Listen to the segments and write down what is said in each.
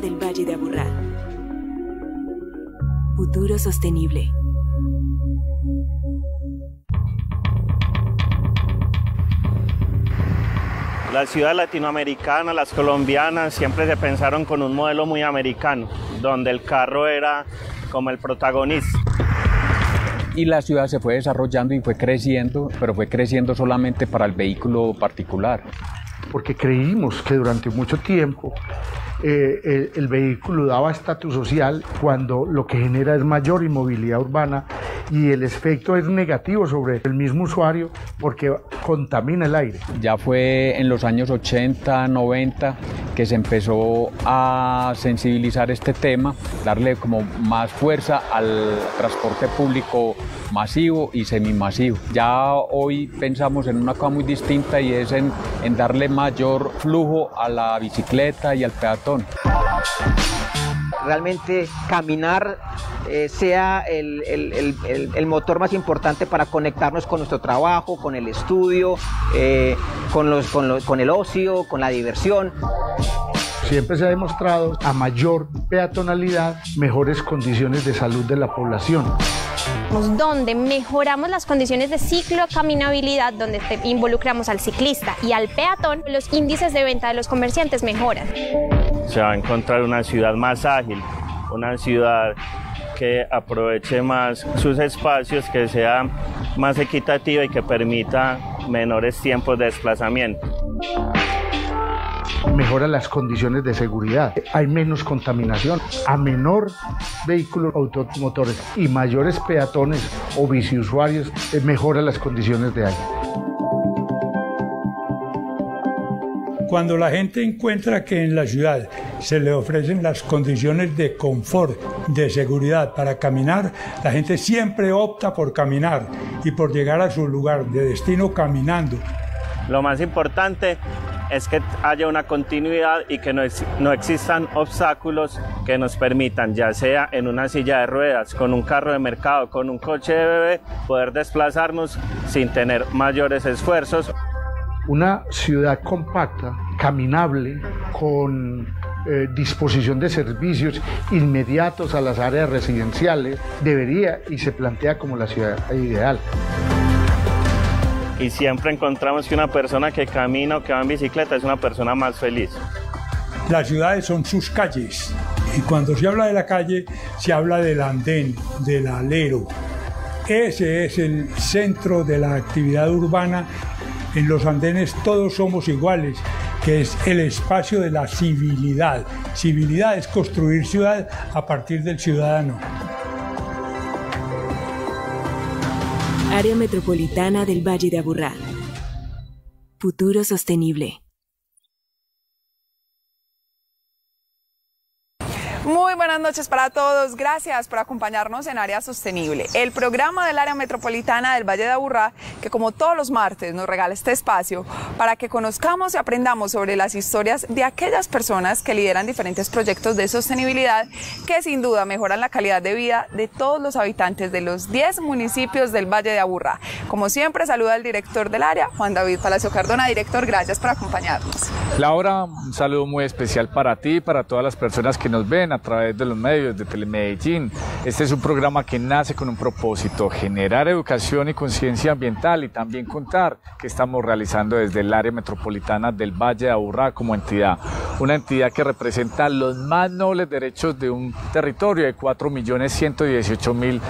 Del Valle de Aburrá. Futuro sostenible. Las ciudades latinoamericanas, las colombianas, siempre se pensaron con un modelo muy americano, donde el carro era como el protagonista. Y la ciudad se fue desarrollando y fue creciendo, pero fue creciendo solamente para el vehículo particular. Porque creímos que durante mucho tiempo eh, el, vehículo daba estatus social cuando lo que genera es mayor inmovilidad urbana y el efecto es negativo sobre el mismo usuario porque contamina el aire. Ya fue en los años 80, 90 que se empezó a sensibilizar este tema, darle como más fuerza al transporte público masivo y semimasivo. Ya hoy pensamos en una cosa muy distinta y es en, en darle mayor flujo a la bicicleta y al peatón. Realmente caminar eh, sea el, el, el, motor más importante para conectarnos con nuestro trabajo, con el estudio, eh, con, los, con, los, con el ocio, con la diversión. Siempre se ha demostrado a mayor peatonalidad, mejores condiciones de salud de la población donde mejoramos las condiciones de ciclo caminabilidad, donde involucramos al ciclista y al peatón, los índices de venta de los comerciantes mejoran. Se va a encontrar una ciudad más ágil, una ciudad que aproveche más sus espacios, que sea más equitativa y que permita menores tiempos de desplazamiento mejora las condiciones de seguridad, hay menos contaminación, a menor vehículos automotores y mayores peatones o biciusuarios, eh, mejora las condiciones de aire. Cuando la gente encuentra que en la ciudad se le ofrecen las condiciones de confort, de seguridad para caminar, la gente siempre opta por caminar y por llegar a su lugar de destino caminando. Lo más importante es que haya una continuidad y que no, no, existan obstáculos que nos permitan, ya sea en una silla de ruedas, con un carro de mercado, con un coche de bebé, poder desplazarnos sin tener mayores esfuerzos. Una ciudad compacta, caminable, con eh, disposición de servicios inmediatos a las áreas residenciales, debería y se plantea como la ciudad ideal y siempre encontramos que una persona que camina o que va en bicicleta es una persona más feliz. Las ciudades son sus calles y cuando se habla de la calle se habla del andén, del alero. Ese es el centro de la actividad urbana. En los andenes todos somos iguales, que es el espacio de la civilidad. Civilidad es construir ciudad a partir del ciudadano. Área Metropolitana del Valle de Aburrá. Futuro sostenible. Muy buenas noches para todos. Gracias por acompañarnos en Área Sostenible, el programa del área metropolitana del Valle de Aburrá, que como todos los martes nos regala este espacio para que conozcamos y aprendamos sobre las historias de aquellas personas que lideran diferentes proyectos de sostenibilidad que sin duda mejoran la calidad de vida de todos los habitantes de los 10 municipios del Valle de Aburrá. Como siempre, saluda al director del área, Juan David Palacio Cardona. Director, gracias por acompañarnos. Laura, un saludo muy especial para ti y para todas las personas que nos ven a través de los medios de Telemedellín. Este es un programa que nace con un propósito, generar educación y conciencia ambiental y también contar que estamos realizando desde el área metropolitana del Valle de Aburrá como entidad. Una entidad que representa los más nobles derechos de un territorio de 4.118.000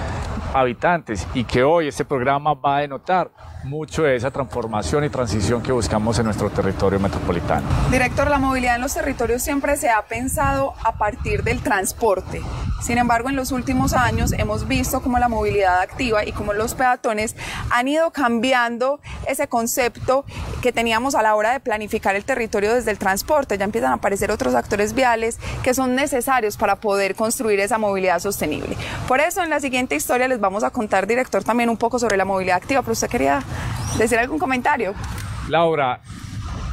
habitantes y que hoy este programa va a denotar mucho de esa transformación y transición que buscamos en nuestro territorio metropolitano. Director, la movilidad en los territorios siempre se ha pensado a partir del transporte. Sin embargo, en los últimos años hemos visto cómo la movilidad activa y cómo los peatones han ido cambiando ese concepto que teníamos a la hora de planificar el territorio desde el transporte. Ya empiezan a aparecer otros actores viales que son necesarios para poder construir esa movilidad sostenible. Por eso, en la siguiente historia les vamos a contar, director, también un poco sobre la movilidad activa, pero usted quería decir algún comentario. Laura,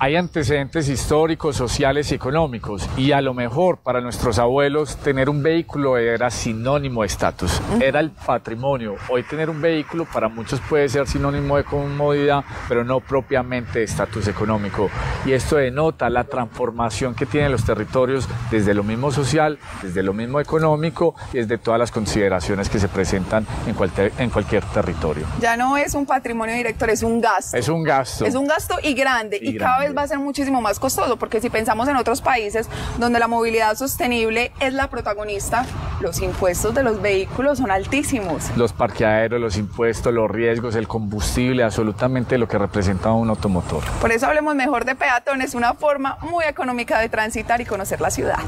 Hay antecedentes históricos, sociales y económicos y a lo mejor para nuestros abuelos tener un vehículo era sinónimo de estatus, era el patrimonio. Hoy tener un vehículo para muchos puede ser sinónimo de comodidad, pero no propiamente de estatus económico. Y esto denota la transformación que tienen los territorios desde lo mismo social, desde lo mismo económico y desde todas las consideraciones que se presentan en cualquier, en cualquier territorio. Ya no es un patrimonio director, es un gasto. Es un gasto. Es un gasto y grande y, cada vez va a ser muchísimo más costoso porque si pensamos en otros países donde la movilidad sostenible es la protagonista, los impuestos de los vehículos son altísimos. Los parqueaderos, los impuestos, los riesgos, el combustible, absolutamente lo que representa un automotor. Por eso hablemos mejor de peatones, una forma muy económica de transitar y conocer la ciudad.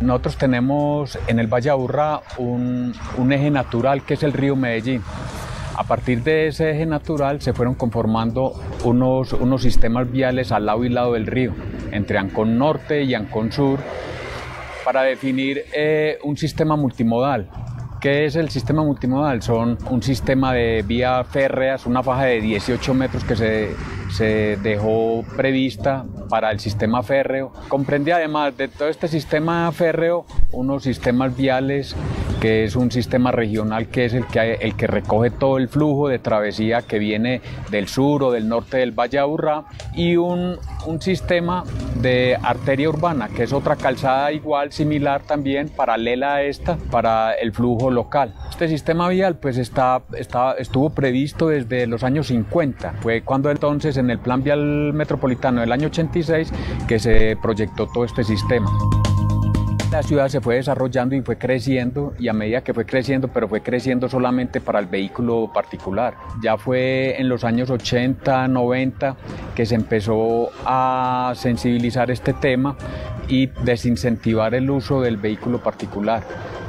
Nosotros tenemos en el Valle Aburrá un, un eje natural que es el río Medellín. A partir de ese eje natural se fueron conformando unos, unos sistemas viales al lado y lado del río, entre Ancón Norte y Ancón Sur, para definir eh, un sistema multimodal. ¿Qué es el sistema multimodal? Son un sistema de vía férreas, una faja de 18 metros que se, se dejó prevista para el sistema férreo. Comprende además de todo este sistema férreo unos sistemas viales que es un sistema regional que es el que, el que recoge todo el flujo de travesía que viene del sur o del norte del Valle Aburrá y un, un sistema de arteria urbana, que es otra calzada igual, similar también, paralela a esta, para el flujo local. Este sistema vial pues está, está, estuvo previsto desde los años 50, fue cuando entonces en el Plan Vial Metropolitano del año 86 que se proyectó todo este sistema. La ciudad se fue desarrollando y fue creciendo y a medida que fue creciendo, pero fue creciendo solamente para el vehículo particular. Ya fue en los años 80, 90 que se empezó a sensibilizar este tema y desincentivar el uso del vehículo particular,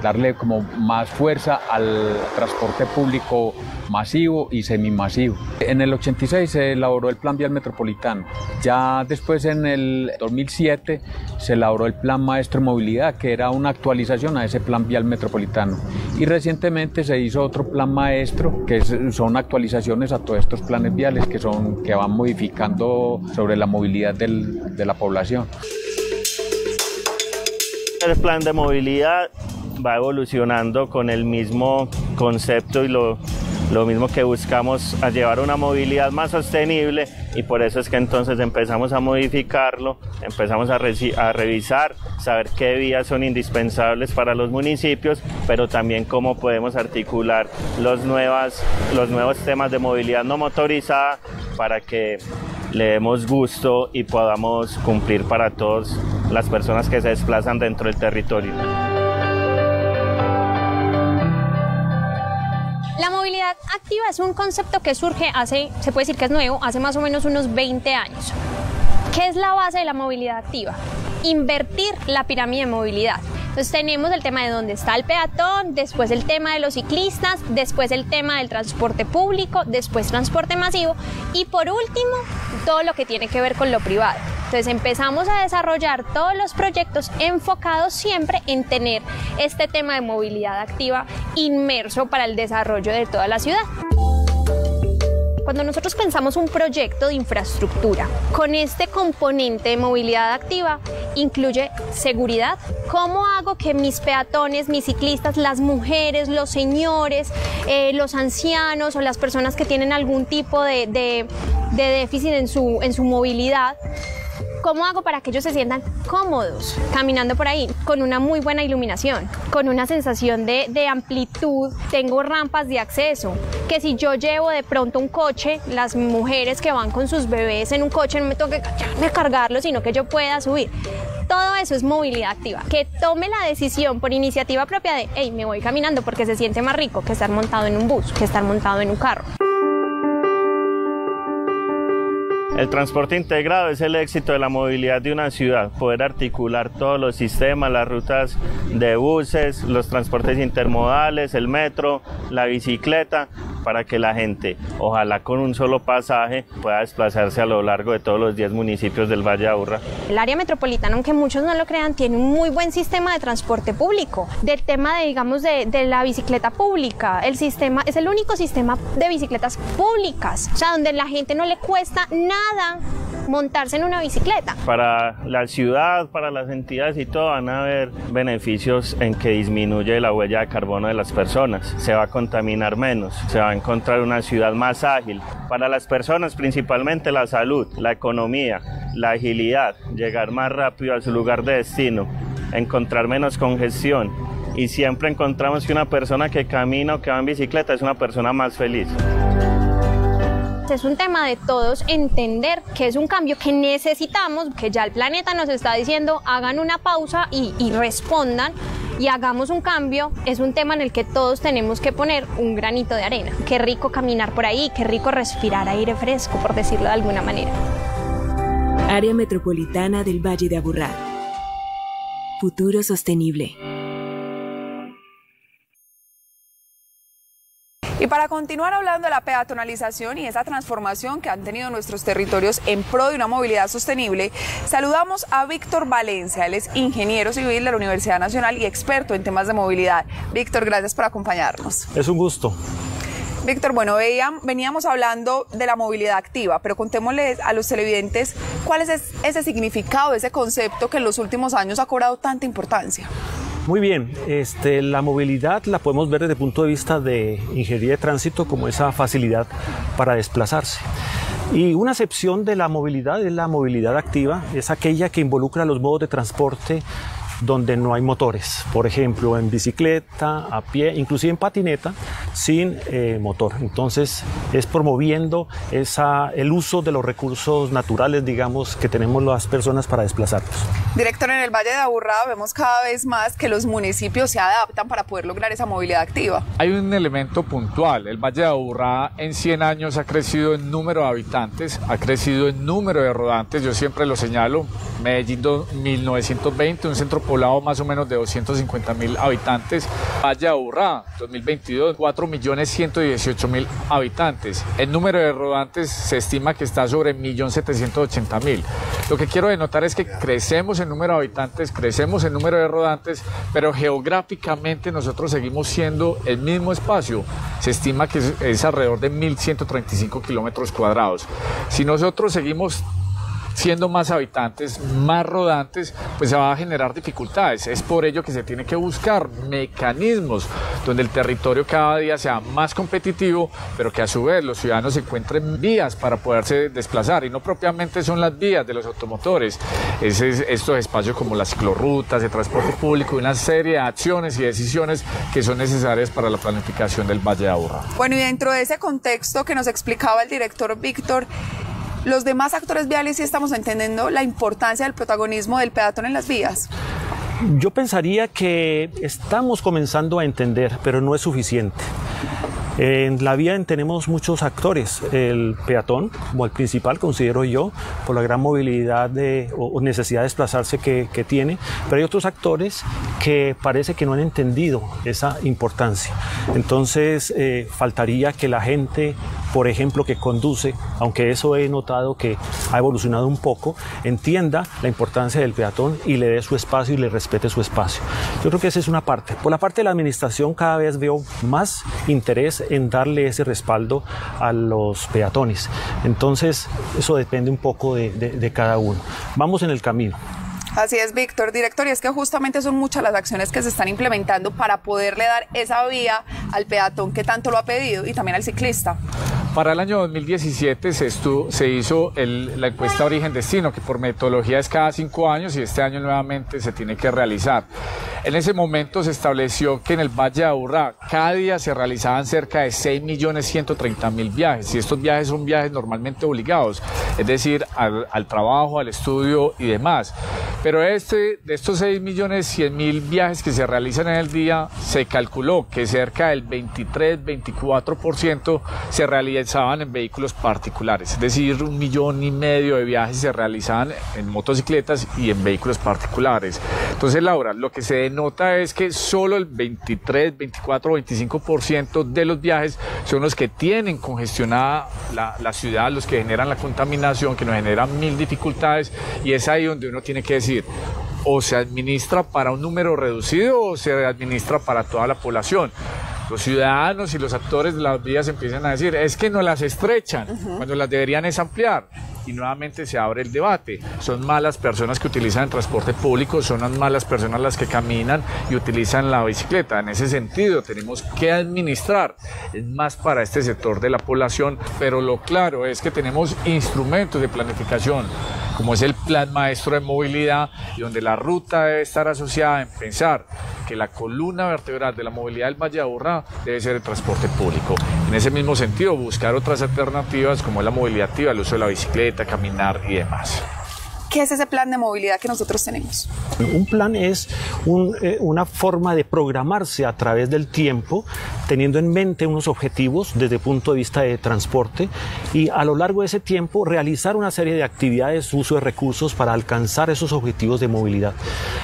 darle como más fuerza al transporte público masivo y semimasivo. En el 86 se elaboró el Plan Vial Metropolitano. Ya después en el 2007 se elaboró el Plan Maestro de Movilidad, que era una actualización a ese Plan Vial Metropolitano. Y recientemente se hizo otro Plan Maestro, que son actualizaciones a todos estos planes viales que, son, que van modificando sobre la movilidad del, de la población. El plan de movilidad va evolucionando con el mismo concepto y lo, lo mismo que buscamos a llevar una movilidad más sostenible y por eso es que entonces empezamos a modificarlo, empezamos a, revisar, saber qué vías son indispensables para los municipios, pero también cómo podemos articular los, nuevas, los nuevos temas de movilidad no motorizada para que le demos gusto y podamos cumplir para todas las personas que se desplazan dentro del territorio. La movilidad activa es un concepto que surge hace, se puede decir que es nuevo, hace más o menos unos 20 años. ¿Qué es la base de la movilidad activa? Invertir la pirámide de movilidad. Entonces tenemos el tema de dónde está el peatón, después el tema de los ciclistas, después el tema del transporte público, después transporte masivo y por último todo lo que tiene que ver con lo privado. Entonces empezamos a desarrollar todos los proyectos enfocados siempre en tener este tema de movilidad activa inmerso para el desarrollo de toda la ciudad. Cuando nosotros pensamos un proyecto de infraestructura con este componente de movilidad activa, incluye seguridad. ¿Cómo hago que mis peatones, mis ciclistas, las mujeres, los señores, eh, los ancianos o las personas que tienen algún tipo de, déficit en su movilidad ¿Cómo hago para que ellos se sientan cómodos caminando por ahí? Con una muy buena iluminación, con una sensación de, de, amplitud. Tengo rampas de acceso, que si yo llevo de pronto un coche, las mujeres que van con sus bebés en un coche no me toque cargarlo, sino que yo pueda subir. Todo eso es movilidad activa. Que tome la decisión por iniciativa propia de, hey, me voy caminando porque se siente más rico que estar montado en un bus, que estar montado en un carro. El transporte integrado es el éxito de la movilidad de una ciudad, poder articular todos los sistemas, las rutas de buses, los transportes intermodales, el metro, la bicicleta, para que la gente, ojalá con un solo pasaje, pueda desplazarse a lo largo de todos los 10 municipios del Valle de Aburrá. El área metropolitana, aunque muchos no lo crean, tiene un muy buen sistema de transporte público. Del tema de, digamos, de, de la bicicleta pública, el sistema es el único sistema de bicicletas públicas, o sea, donde la gente no le cuesta nada montarse en una bicicleta. Para la ciudad, para las entidades y todo van a haber beneficios en que disminuye la huella de carbono de las personas, se va a contaminar menos, se va a encontrar una ciudad más ágil. Para las personas principalmente la salud, la economía, la agilidad, llegar más rápido a su lugar de destino, encontrar menos congestión y siempre encontramos que una persona que camina o que va en bicicleta es una persona más feliz. Es un tema de todos entender que es un cambio que necesitamos, que ya el planeta nos está diciendo hagan una pausa y, y respondan y hagamos un cambio, es un tema en el que todos tenemos que poner un granito de arena. Qué rico caminar por ahí, qué rico respirar aire fresco, por decirlo de alguna manera. Área Metropolitana del Valle de Aburrá. Futuro sostenible. Para continuar hablando de la peatonalización y esa transformación que han tenido nuestros territorios en pro de una movilidad sostenible, saludamos a Víctor Valencia. Él es ingeniero civil de la Universidad Nacional y experto en temas de movilidad. Víctor, gracias por acompañarnos. Es un gusto. Víctor, bueno, veníamos hablando de la movilidad activa, pero contémosles a los televidentes cuál es ese significado, ese concepto que en los últimos años ha cobrado tanta importancia. Muy bien, este, la movilidad la podemos ver desde el punto de vista de ingeniería de tránsito como esa facilidad para desplazarse. Y una excepción de la movilidad es la movilidad activa, es aquella que involucra los modos de transporte donde no hay motores, por ejemplo en bicicleta, a pie, inclusive en patineta, sin eh, motor. Entonces es promoviendo esa, el uso de los recursos naturales, digamos, que tenemos las personas para desplazarnos. Director, en el Valle de Aburrá vemos cada vez más que los municipios se adaptan para poder lograr esa movilidad activa. Hay un elemento puntual, el Valle de Aburrá en 100 años ha crecido en número de habitantes, ha crecido en número de rodantes, yo siempre lo señalo, Medellín 1920, un centro poblado más o menos de 250 mil habitantes. Valle Aburrá, 2022, 4 millones 118 mil habitantes. El número de rodantes se estima que está sobre 1.780.000. Lo que quiero denotar es que crecemos en número de habitantes, crecemos en número de rodantes, pero geográficamente nosotros seguimos siendo el mismo espacio. Se estima que es, es alrededor de 1.135 kilómetros cuadrados. Si nosotros seguimos siendo más habitantes, más rodantes, pues se va a generar dificultades. Es por ello que se tiene que buscar mecanismos donde el territorio cada día sea más competitivo, pero que a su vez los ciudadanos encuentren vías para poderse desplazar y no propiamente son las vías de los automotores. Es, es estos espacios como las ciclorrutas, de transporte público una serie de acciones y decisiones que son necesarias para la planificación del Valle de Aburrá. Bueno, y dentro de ese contexto que nos explicaba el director Víctor, los demás actores viales sí estamos entendiendo la importancia del protagonismo del peatón en las vías. Yo pensaría que estamos comenzando a entender, pero no es suficiente. En la vía tenemos muchos actores, el peatón como el principal, considero yo, por la gran movilidad de, o necesidad de desplazarse que, que, tiene, pero hay otros actores que parece que no han entendido esa importancia. Entonces, eh, faltaría que la gente, por ejemplo, que conduce, aunque eso he notado que ha evolucionado un poco, entienda la importancia del peatón y le dé su espacio y le respete su espacio. Yo creo que esa es una parte. Por la parte de la administración cada vez veo más interés en darle ese respaldo a los peatones. Entonces, eso depende un poco de, de, cada uno. Vamos en el camino. Así es, Víctor, director, y es que justamente son muchas las acciones que se están implementando para poderle dar esa vía al peatón que tanto lo ha pedido y también al ciclista. Para el año 2017 se, estuvo, se hizo la encuesta origen-destino, que por metodología es cada cinco años y este año nuevamente se tiene que realizar. En ese momento se estableció que en el Valle de Aburrá cada día se realizaban cerca de 6.130.000 viajes y estos viajes son viajes normalmente obligados, es decir, al trabajo, al estudio y demás. Pero este, de estos 6.100.000 viajes que se realizan en el día, se calculó que cerca del 23-24% se realizaban en vehículos particulares, es decir, un millón y medio de viajes se realizaban en motocicletas y en vehículos particulares. Entonces, Laura, lo que se nota es que solo el 23, 24, 25% de los viajes son los que tienen congestionada la, la ciudad, los que generan la contaminación, que nos generan mil dificultades y es ahí donde uno tiene que decir, o se administra para un número reducido o se administra para toda la población los ciudadanos y los actores de las vías empiezan a decir, es que no las estrechan, cuando las deberían es ampliar. Y nuevamente se abre el debate. Son malas personas que utilizan el transporte público, son las malas personas las que caminan y utilizan la bicicleta. En ese sentido, tenemos que administrar. Es más para este sector de la población, pero lo claro es que tenemos instrumentos de planificación, como es el Plan Maestro de Movilidad, y donde la ruta debe estar asociada en pensar que la columna vertebral de la movilidad del Valle de Aburrá debe ser el transporte público. En ese mismo sentido, buscar otras alternativas como la movilidad activa, el uso de la bicicleta, caminar y demás. ¿Qué es ese plan de movilidad que nosotros tenemos? Un plan es eh, una forma de programarse a través del tiempo, teniendo en mente unos objetivos desde el punto de vista de transporte y a lo largo de ese tiempo realizar una serie de actividades, uso de recursos para alcanzar esos objetivos de movilidad.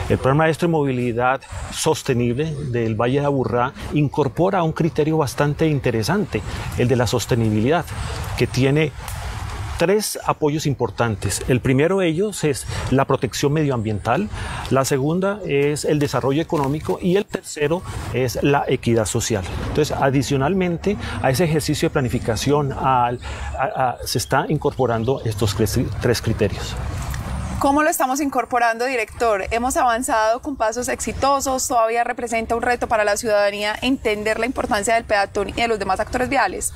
El Plan Maestro de Movilidad Sostenible del Valle de Aburrá incorpora un criterio bastante interesante, el de la sostenibilidad, que tiene tres apoyos importantes. El primero de ellos es la protección medioambiental, la segunda es el desarrollo económico y el tercero es la equidad social. Entonces, adicionalmente a ese ejercicio de planificación se está incorporando estos tres criterios. ¿Cómo lo estamos incorporando, director? Hemos avanzado con pasos exitosos, todavía representa un reto para la ciudadanía entender la importancia del peatón y de los demás actores viales.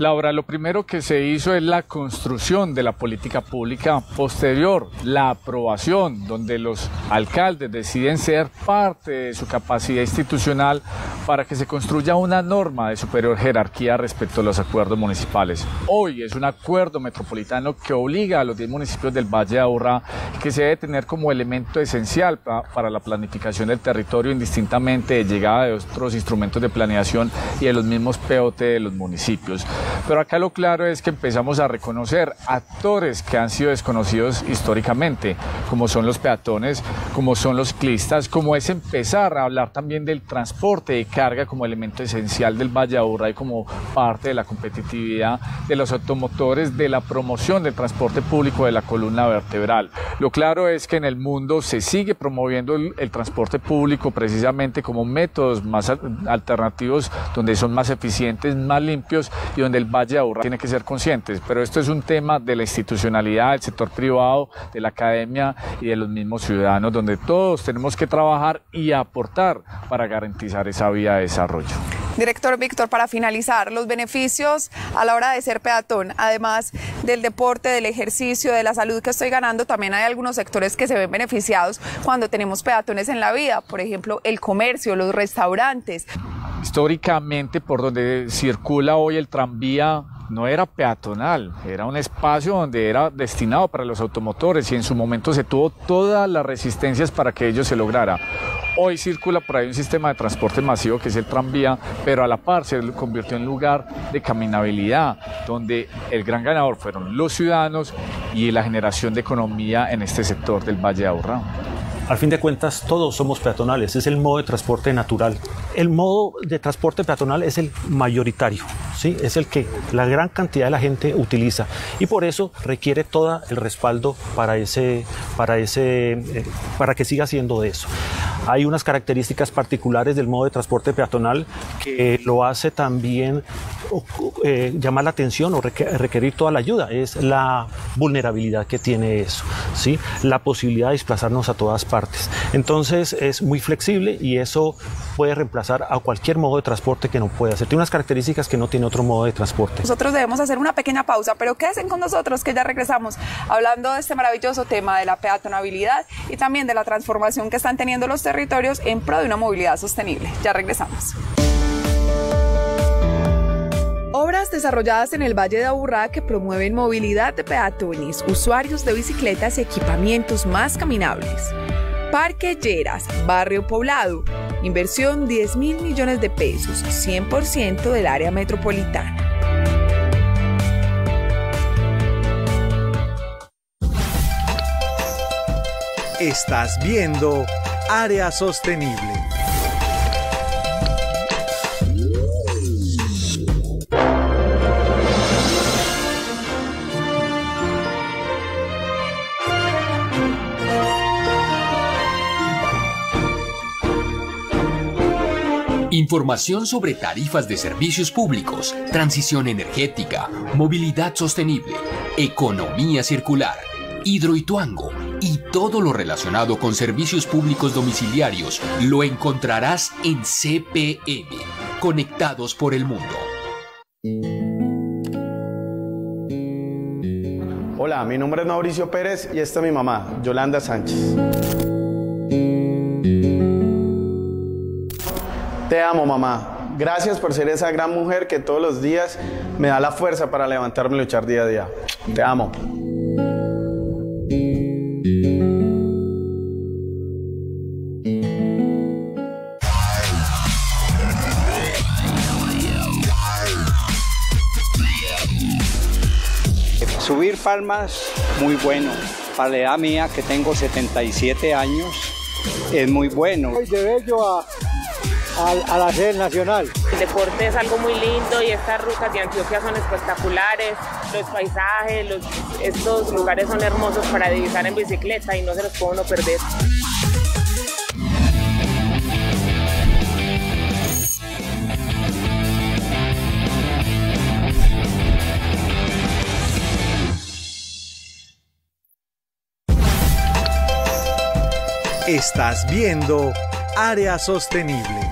Laura, lo primero que se hizo es la construcción de la política pública posterior, la aprobación, donde los alcaldes deciden ser parte de su capacidad institucional para que se construya una norma de superior jerarquía respecto a los acuerdos municipales. Hoy es un acuerdo metropolitano que obliga a los 10 municipios del Valle de Aburrá que se debe tener como elemento esencial para la planificación del territorio indistintamente de llegada de otros instrumentos de planeación y de los mismos POT de los municipios. Pero acá lo claro es que empezamos a reconocer actores que han sido desconocidos históricamente, como son los peatones, como son los ciclistas, como es empezar a hablar también del transporte de carga como elemento esencial del Valle y como parte de la competitividad de los automotores, de la promoción del transporte público de la columna vertebral. Lo claro es que en el mundo se sigue promoviendo el, el transporte público precisamente como métodos más alternativos donde son más eficientes, más limpios y donde el Valle de Aburrá tiene que ser conscientes, pero esto es un tema de la institucionalidad, del sector privado, de la academia y de los mismos ciudadanos, donde todos tenemos que trabajar y aportar para garantizar esa vía de desarrollo. Director Víctor, para finalizar, los beneficios a la hora de ser peatón, además del deporte, del ejercicio, de la salud que estoy ganando, también hay algunos sectores que se ven beneficiados cuando tenemos peatones en la vida, por ejemplo, el comercio, los restaurantes. Históricamente, por donde circula hoy el tranvía, no era peatonal, era un espacio donde era destinado para los automotores y en su momento se tuvo todas las resistencias para que ello se lograra. Hoy circula por ahí un sistema de transporte masivo que es el tranvía, pero a la par se convirtió en lugar de caminabilidad, donde el gran ganador fueron los ciudadanos y la generación de economía en este sector del Valle de Aburrá. Al fin de cuentas, todos somos peatonales, es el modo de transporte natural. El modo de transporte peatonal es el mayoritario, ¿sí? es el que la gran cantidad de la gente utiliza y por eso requiere todo el respaldo para, ese, para, ese, eh, para que siga siendo de eso. Hay unas características particulares del modo de transporte peatonal que lo hace también eh, llamar la atención o requerir toda la ayuda, es la vulnerabilidad que tiene eso, ¿sí? la posibilidad de desplazarnos a todas partes. Entonces es muy flexible y eso puede reemplazar a cualquier modo de transporte que no pueda hacer. Tiene unas características que no tiene otro modo de transporte. Nosotros debemos hacer una pequeña pausa, pero quédense con nosotros que ya regresamos hablando de este maravilloso tema de la peatonabilidad y también de la transformación que están teniendo los territorios en pro de una movilidad sostenible. Ya regresamos. Obras desarrolladas en el Valle de Aburrá que promueven movilidad de peatones, usuarios de bicicletas y equipamientos más caminables. Parque Lleras, barrio poblado. Inversión 10 mil millones de pesos, 100% del área metropolitana. Estás viendo Área Sostenible. Información sobre tarifas de servicios públicos, transición energética, movilidad sostenible, economía circular, hidroituango y todo lo relacionado con servicios públicos domiciliarios lo encontrarás en CPM, Conectados por el Mundo. Hola, mi nombre es Mauricio Pérez y esta es mi mamá, Yolanda Sánchez. Te amo, mamá. Gracias por ser esa gran mujer que todos los días me da la fuerza para levantarme y luchar día a día. Te amo. Subir palmas, muy bueno. Para la edad mía, que tengo 77 años, es muy bueno. De Bello a, a, a la sede nacional. El deporte es algo muy lindo y estas rutas de Antioquia son espectaculares. Los paisajes, los, estos lugares son hermosos para divisar en bicicleta y no se los puede uno perder. Estás viendo Área Sostenible.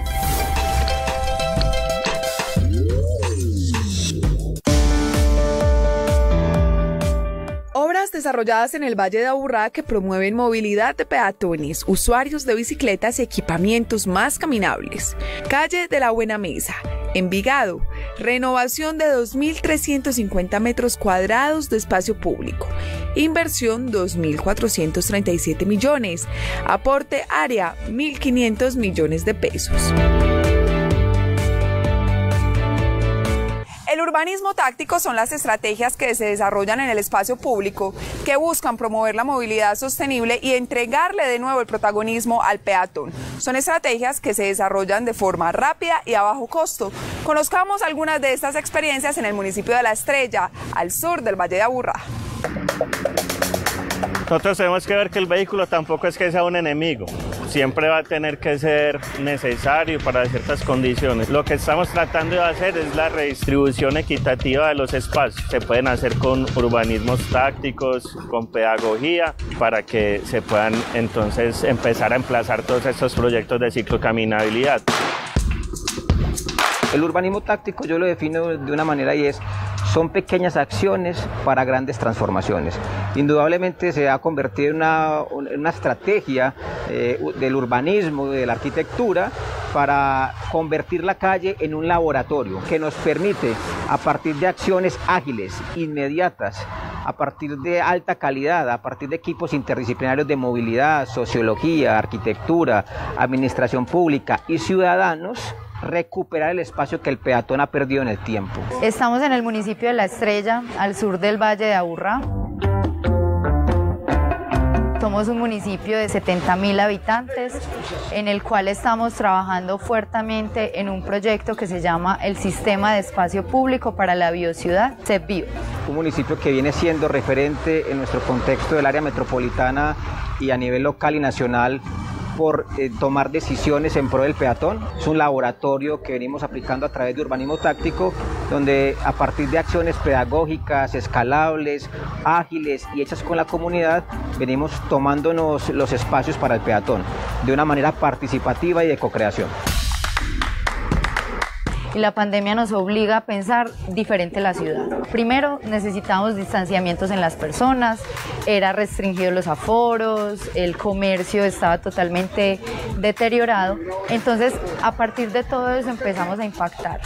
Desarrolladas en el Valle de Aburrá que promueven movilidad de peatones, usuarios de bicicletas y equipamientos más caminables. Calle de la Buena Mesa, Envigado, renovación de 2.350 metros cuadrados de espacio público. Inversión 2.437 millones. Aporte área 1.500 millones de pesos. El urbanismo táctico son las estrategias que se desarrollan en el espacio público que buscan promover la movilidad sostenible y entregarle de nuevo el protagonismo al peatón. Son estrategias que se desarrollan de forma rápida y a bajo costo. Conozcamos algunas de estas experiencias en el municipio de La Estrella, al sur del Valle de Aburrá. Nosotros tenemos que ver que el vehículo tampoco es que sea un enemigo, siempre va a tener que ser necesario para ciertas condiciones. Lo que estamos tratando de hacer es la redistribución equitativa de los espacios. Se pueden hacer con urbanismos tácticos, con pedagogía, para que se puedan entonces empezar a emplazar todos estos proyectos de ciclocaminabilidad. El urbanismo táctico yo lo defino de una manera y es son pequeñas acciones para grandes transformaciones. Indudablemente se ha convertido en una, una estrategia eh, del urbanismo, de la arquitectura, para convertir la calle en un laboratorio que nos permite, a partir de acciones ágiles, inmediatas, a partir de alta calidad, a partir de equipos interdisciplinarios de movilidad, sociología, arquitectura, administración pública y ciudadanos, recuperar el espacio que el peatón ha perdido en el tiempo. Estamos en el municipio de La Estrella, al sur del Valle de Aburrá. Somos un municipio de 70 mil habitantes en el cual estamos trabajando fuertemente en un proyecto que se llama el Sistema de Espacio Público para la Biociudad, CEPBio. Un municipio que viene siendo referente en nuestro contexto del área metropolitana y a nivel local y nacional por eh, tomar decisiones en pro del peatón. Es un laboratorio que venimos aplicando a través de urbanismo táctico, donde a partir de acciones pedagógicas, escalables, ágiles y hechas con la comunidad, venimos tomándonos los espacios para el peatón de una manera participativa y de co-creación y la pandemia nos obliga a pensar diferente la ciudad. Primero, necesitamos distanciamientos en las personas, era restringido los aforos, el comercio estaba totalmente deteriorado. Entonces, a partir de todo eso empezamos a impactar.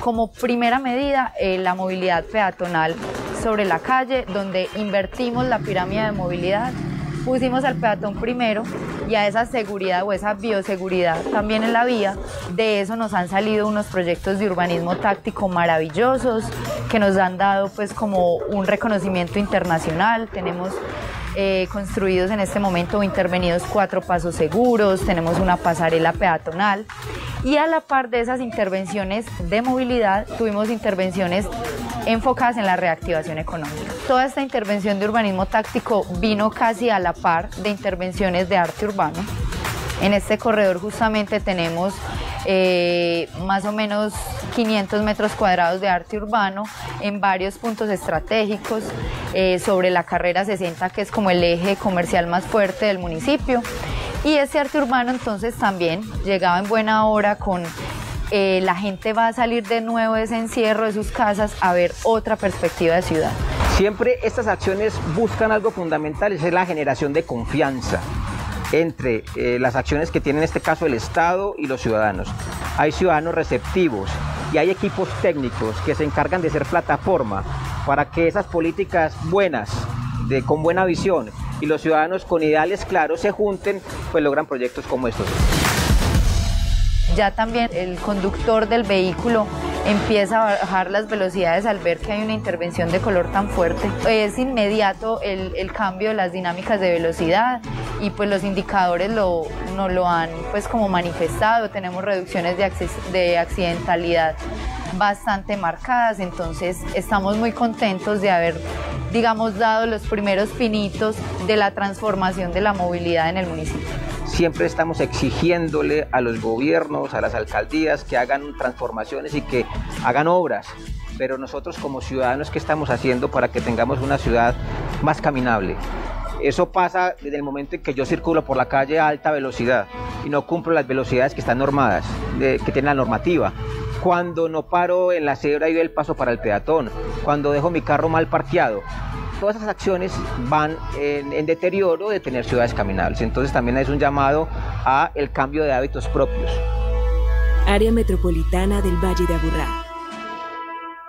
Como primera medida, eh, la movilidad peatonal sobre la calle, donde invertimos la pirámide de movilidad pusimos al peatón primero y a esa seguridad o esa bioseguridad también en la vía. De eso nos han salido unos proyectos de urbanismo táctico maravillosos que nos han dado pues como un reconocimiento internacional. Tenemos eh, construidos en este momento o intervenidos cuatro pasos seguros, tenemos una pasarela peatonal y a la par de esas intervenciones de movilidad tuvimos intervenciones enfocadas en la reactivación económica. Toda esta intervención de urbanismo táctico vino casi a la par de intervenciones de arte urbano. En este corredor justamente tenemos eh, más o menos 500 metros cuadrados de arte urbano en varios puntos estratégicos eh, sobre la carrera 60 que es como el eje comercial más fuerte del municipio. Y ese arte urbano entonces también llegaba en buena hora con eh, la gente va a salir de nuevo de ese encierro de sus casas a ver otra perspectiva de ciudad. Siempre estas acciones buscan algo fundamental, es la generación de confianza entre eh, las acciones que tiene en este caso el Estado y los ciudadanos. Hay ciudadanos receptivos y hay equipos técnicos que se encargan de ser plataforma para que esas políticas buenas, con buena visión, y los ciudadanos con ideales claros se junten, pues logran proyectos como estos. Ya también el conductor del vehículo empieza a bajar las velocidades al ver que hay una intervención de color tan fuerte. Es inmediato el, el cambio de las dinámicas de velocidad y pues los indicadores lo, nos lo han pues como manifestado. Tenemos reducciones de, de accidentalidad bastante marcadas, entonces estamos muy contentos de haber, digamos, dado los primeros pinitos de la transformación de la movilidad en el municipio. Siempre estamos exigiéndole a los gobiernos, a las alcaldías que hagan transformaciones y que hagan obras, pero nosotros como ciudadanos, ¿qué estamos haciendo para que tengamos una ciudad más caminable? Eso pasa desde el momento en que yo circulo por la calle a alta velocidad y no cumplo las velocidades que están normadas, que tiene la normativa cuando no paro en la cebra y doy el paso para el peatón, cuando dejo mi carro mal parqueado. Todas esas acciones van en, deterioro de tener ciudades caminables. Entonces también es un llamado a el cambio de hábitos propios. Área Metropolitana del Valle de Aburrá.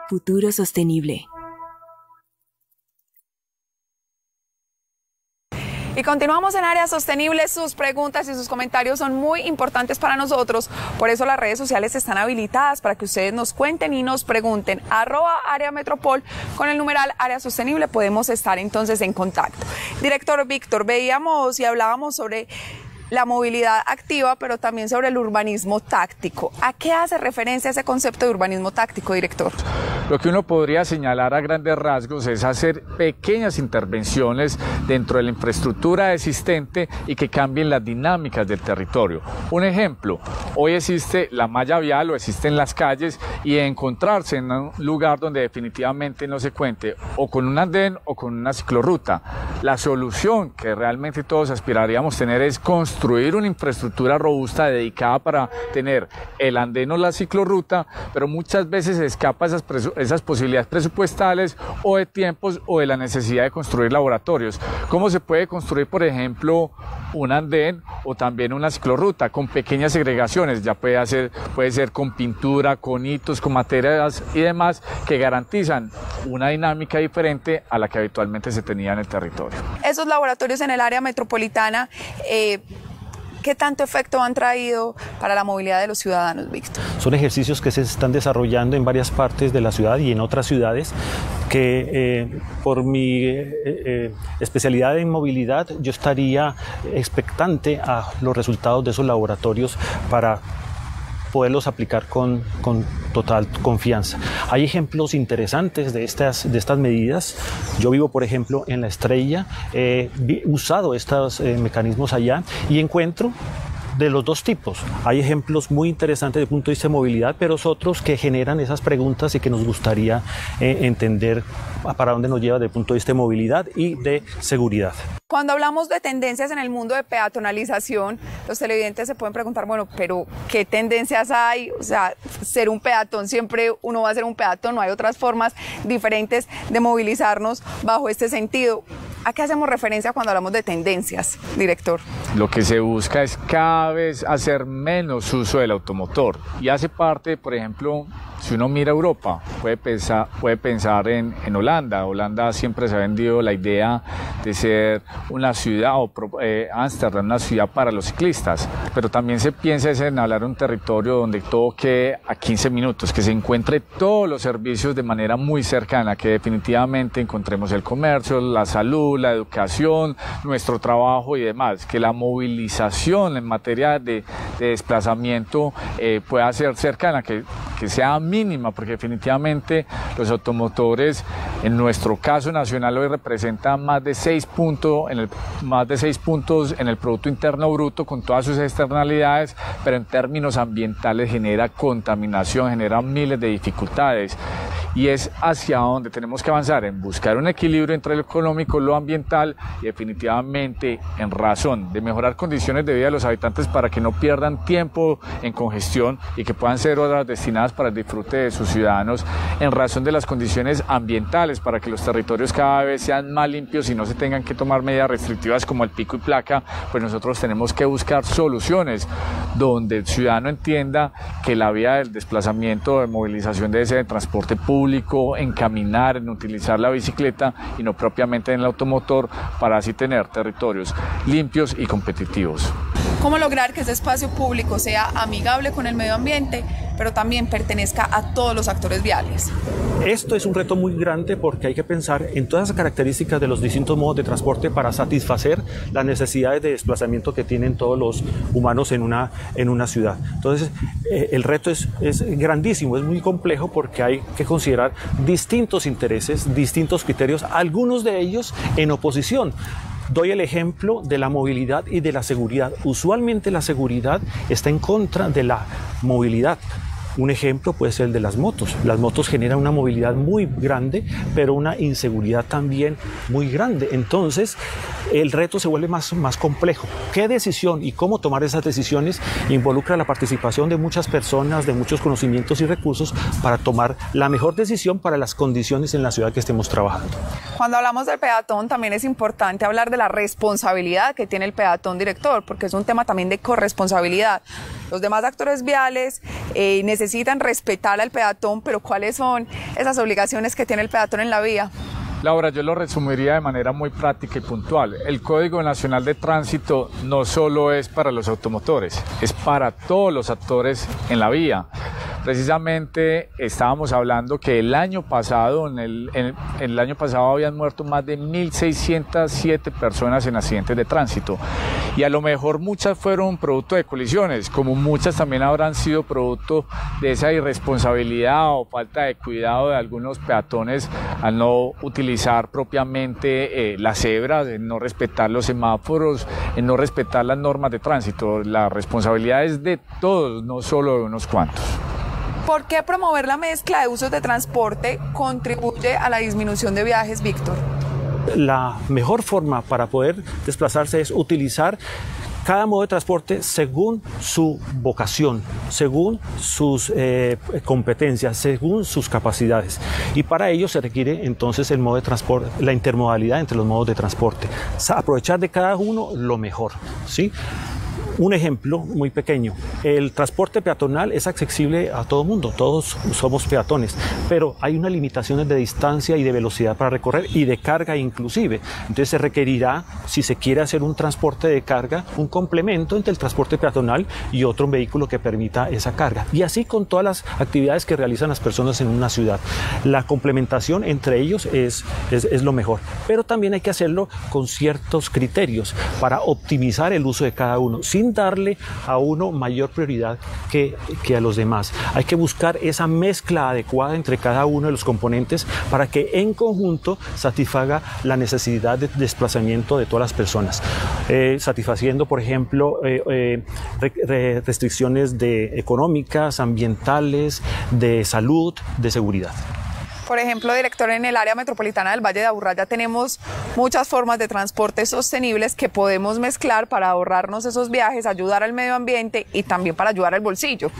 Futuro sostenible. Y continuamos en área sostenible. Sus preguntas y sus comentarios son muy importantes para nosotros. Por eso las redes sociales están habilitadas para que ustedes nos cuenten y nos pregunten. Arroba área metropol con el numeral área sostenible podemos estar entonces en contacto. Director Víctor, veíamos y hablábamos sobre la movilidad activa, pero también sobre el urbanismo táctico. ¿A qué hace referencia ese concepto de urbanismo táctico, director? Lo que uno podría señalar a grandes rasgos es hacer pequeñas intervenciones dentro de la infraestructura existente y que cambien las dinámicas del territorio. Un ejemplo, hoy existe la malla vial o existen las calles y encontrarse en un lugar donde definitivamente no se cuente o con un andén o con una ciclorruta. La solución que realmente todos aspiraríamos tener es construir una infraestructura robusta dedicada para tener el andén o la ciclorruta, pero muchas veces se escapa esas esas posibilidades presupuestales o de tiempos o de la necesidad de construir laboratorios. ¿Cómo se puede construir, por ejemplo, un andén o también una ciclorruta con pequeñas segregaciones? Ya puede, hacer, puede ser con pintura, con hitos, con materias y demás que garantizan una dinámica diferente a la que habitualmente se tenía en el territorio. Esos laboratorios en el área metropolitana eh, ¿Qué tanto efecto han traído para la movilidad de los ciudadanos, Víctor? Son ejercicios que se están desarrollando en varias partes de la ciudad y en otras ciudades que eh, por mi eh, eh, especialidad en movilidad yo estaría expectante a los resultados de esos laboratorios para poderlos aplicar con, con, total confianza. Hay ejemplos interesantes de estas, de estas medidas. Yo vivo, por ejemplo, en la estrella, he usado estos eh, mecanismos allá y encuentro de los dos tipos. Hay ejemplos muy interesantes desde el punto de vista de movilidad, pero otros que generan esas preguntas y que nos gustaría eh, entender para dónde nos lleva desde el punto de vista de movilidad y de seguridad. Cuando hablamos de tendencias en el mundo de peatonalización, los televidentes se pueden preguntar, bueno, pero ¿qué tendencias hay? O sea, ser un peatón, siempre uno va a ser un peatón, no hay otras formas diferentes de movilizarnos bajo este sentido. ¿A qué hacemos referencia cuando hablamos de tendencias, director? Lo que se busca es cada vez hacer menos uso del automotor y hace parte, por ejemplo, Si uno mira Europa, puede pensar, en, Holanda. Holanda siempre se ha vendido la idea de ser una ciudad, o eh, Ámsterdam, una ciudad para los ciclistas, pero también se piensa en hablar un territorio donde todo quede a 15 minutos, que se encuentre todos los servicios de manera muy cercana, que definitivamente encontremos el comercio, la salud, la educación, nuestro trabajo y demás, que la movilización en materia de, desplazamiento eh, pueda ser cercana, que, que sea mínima, porque definitivamente los automotores, en nuestro caso nacional, hoy representan más de 6 puntos en el, más de 6 puntos en el Producto Interno Bruto con todas sus externalidades, pero en términos ambientales genera contaminación, genera miles de dificultades. Y es hacia donde tenemos que avanzar, en buscar un equilibrio entre lo económico, lo ambiental y definitivamente en razón de mejorar condiciones de vida de los habitantes para que no pierdan tiempo en congestión y que puedan ser horas destinadas para el disfrute de sus ciudadanos en razón de las condiciones ambientales para que los territorios cada vez sean más limpios y no se tengan que tomar medidas restrictivas como el pico y placa, pues nosotros tenemos que buscar soluciones donde el ciudadano entienda que la vía del desplazamiento, de movilización de ese transporte público, en caminar, en utilizar la bicicleta y no propiamente en el automotor para así tener territorios limpios y competitivos. ¿Cómo lograr que ese espacio público sea amigable con el medio ambiente, pero también pertenezca a todos los actores viales? Esto es un reto muy grande porque hay que pensar en todas las características de los distintos modos de transporte para satisfacer las necesidades de desplazamiento que tienen todos los humanos en una, en una ciudad. Entonces, eh, el reto es, es grandísimo, es muy complejo porque hay que considerar distintos intereses, distintos criterios, algunos de ellos en oposición. Doy el ejemplo de la movilidad y de la seguridad. Usualmente la seguridad está en contra de la movilidad. Un ejemplo puede ser el de las motos. Las motos generan una movilidad muy grande, pero una inseguridad también muy grande. Entonces, el reto se vuelve más, más complejo. ¿Qué decisión y cómo tomar esas decisiones involucra la participación de muchas personas, de muchos conocimientos y recursos para tomar la mejor decisión para las condiciones en la ciudad que estemos trabajando? Cuando hablamos del peatón, también es importante hablar de la responsabilidad que tiene el peatón director, porque es un tema también de corresponsabilidad. Los demás actores viales eh, necesitan respetar al peatón, pero ¿cuáles son esas obligaciones que tiene el peatón en la vía? Laura, yo lo resumiría de manera muy práctica y puntual. El Código Nacional de Tránsito no solo es para los automotores, es para todos los actores en la vía. Precisamente estábamos hablando que el año pasado, en el, el año pasado habían muerto más de 1.607 personas en accidentes de tránsito y a lo mejor muchas fueron producto de colisiones, como muchas también habrán sido producto de esa irresponsabilidad o falta de cuidado de algunos peatones al no utilizar propiamente eh, las cebras, en no respetar los semáforos, en no respetar las normas de tránsito. La responsabilidad es de todos, no solo de unos cuantos. ¿Por qué promover la mezcla de usos de transporte contribuye a la disminución de viajes, Víctor? La mejor forma para poder desplazarse es utilizar cada modo de transporte según su vocación, según sus eh, competencias, según sus capacidades. Y para ello se requiere entonces el modo de transporte, la intermodalidad entre los modos de transporte. aprovechar de cada uno lo mejor. ¿sí? Un ejemplo muy pequeño, el transporte peatonal es accesible a todo mundo, todos somos peatones, pero hay unas limitaciones de distancia y de velocidad para recorrer y de carga inclusive. Entonces se requerirá, si se quiere hacer un transporte de carga, un complemento entre el transporte peatonal y otro vehículo que permita esa carga. Y así con todas las actividades que realizan las personas en una ciudad. La complementación entre ellos es, es, lo mejor, pero también hay que hacerlo con ciertos criterios para optimizar el uso de cada uno, sin darle a uno mayor prioridad que, que a los demás. Hay que buscar esa mezcla adecuada entre cada uno de los componentes para que en conjunto satisfaga la necesidad de desplazamiento de todas las personas, eh, satisfaciendo, por ejemplo, eh, eh, restricciones de económicas, ambientales, de salud, de seguridad. Por ejemplo, director, en el área metropolitana del Valle de Aburrá ya tenemos muchas formas de transporte sostenibles que podemos mezclar para ahorrarnos esos viajes, ayudar al medio ambiente y también para ayudar al bolsillo.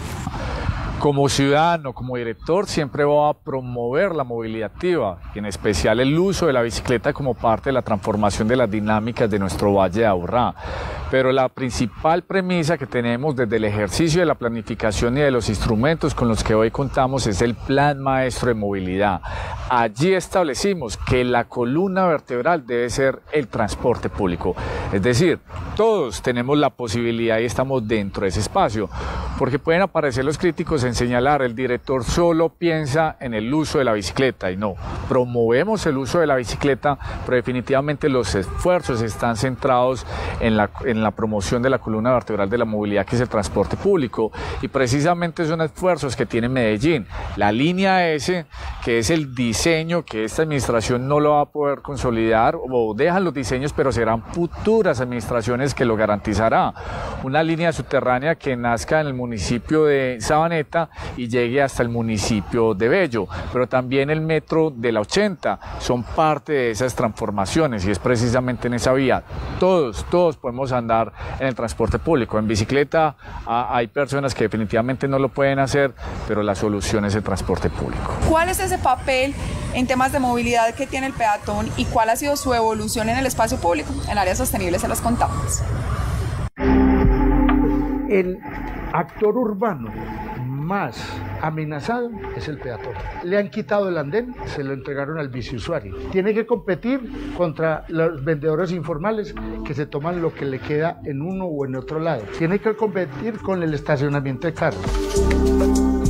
Como ciudadano, como director, siempre voy a promover la movilidad activa, y en especial el uso de la bicicleta como parte de la transformación de las dinámicas de nuestro Valle de Aburrá. Pero la principal premisa que tenemos desde el ejercicio de la planificación y de los instrumentos con los que hoy contamos es el Plan Maestro de Movilidad. Allí establecimos que la columna vertebral debe ser el transporte público. Es decir, todos tenemos la posibilidad y estamos dentro de ese espacio, porque pueden aparecer los críticos en señalar, el director solo piensa en el uso de la bicicleta y no, promovemos el uso de la bicicleta, pero definitivamente los esfuerzos están centrados en la, en la promoción de la columna vertebral de la movilidad, que es el transporte público, y precisamente son esfuerzos que tiene Medellín. La línea S, que es el diseño que esta administración no lo va a poder consolidar, o dejan los diseños, pero serán futuras administraciones que lo garantizará. Una línea subterránea que nazca en el municipio de Sabaneta y llegue hasta el municipio de Bello, pero también el metro de la 80 son parte de esas transformaciones y es precisamente en esa vía. Todos, todos podemos andar en el transporte público. En bicicleta hay personas que definitivamente no lo pueden hacer, pero la solución es el transporte público. ¿Cuál es ese papel en temas de movilidad que tiene el peatón y cuál ha sido su evolución en el espacio público? En áreas sostenibles se las contamos. El actor urbano más amenazado es el peatón. Le han quitado el andén, se lo entregaron al biciusuario. Tiene que competir contra los vendedores informales que se toman lo que le queda en uno o en otro lado. Tiene que competir con el estacionamiento de carros.